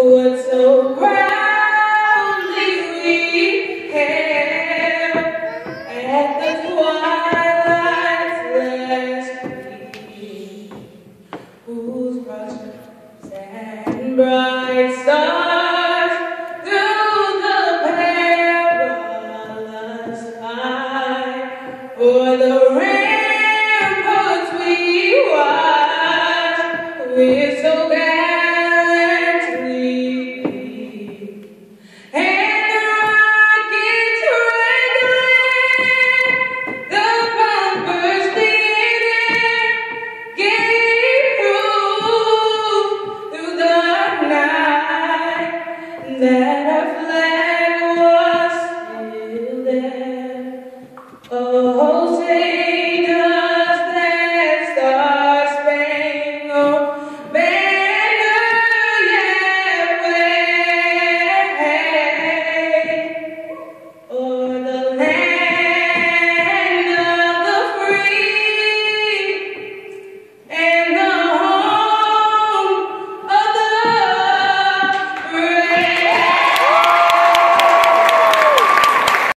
What's so proudly we hailed at the twilight's last whose and bright stars through the the we watched so that I've left.